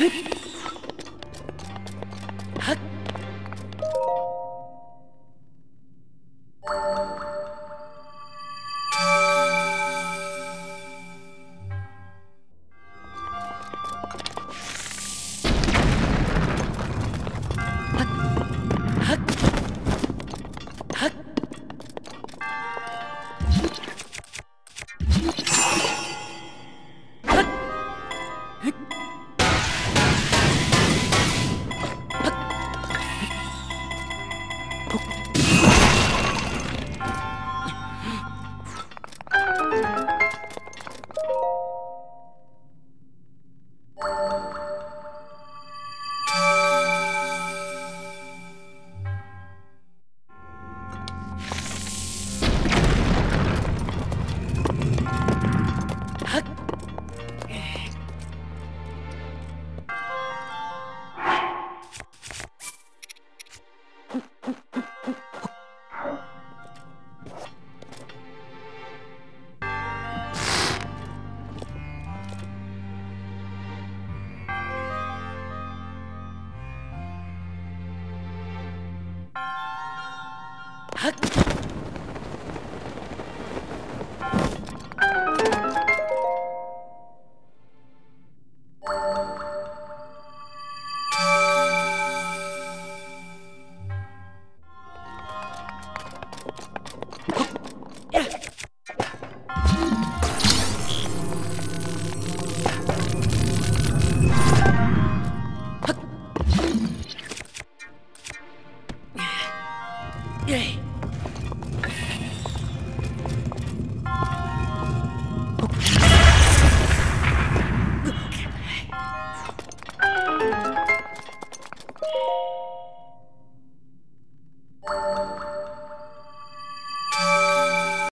はっ。Yay!